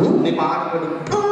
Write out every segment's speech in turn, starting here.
你妈的！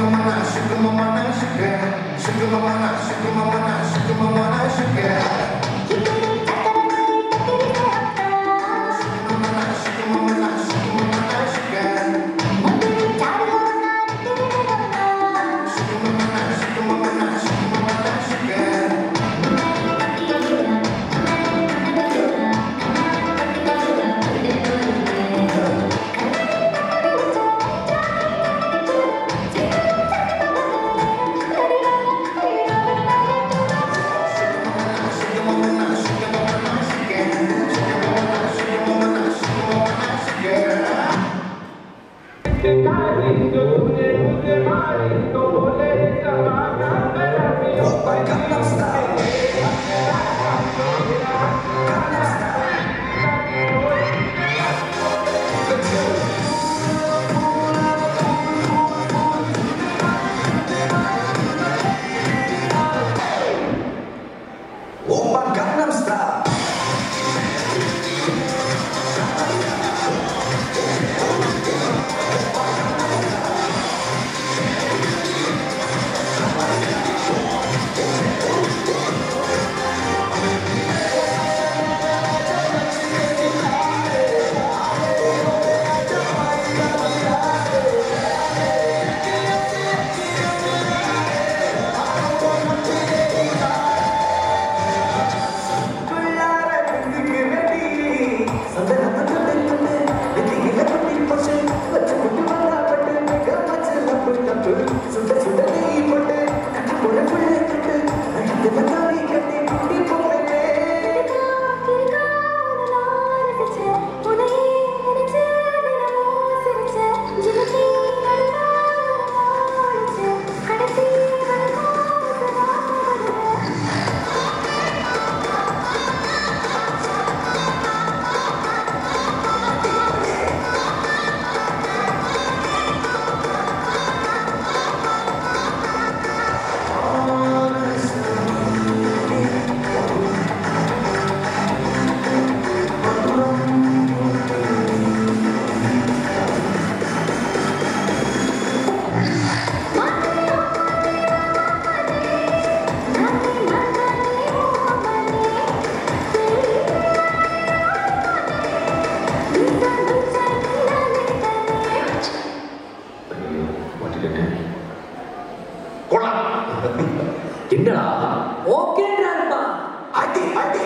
Sugar, sugar, sugar, sugar, sugar, sugar, sugar, sugar, sugar, sugar, sugar, sugar, sugar, sugar என்னடா? ஓகேன்றா இருப்பா அடி அடி.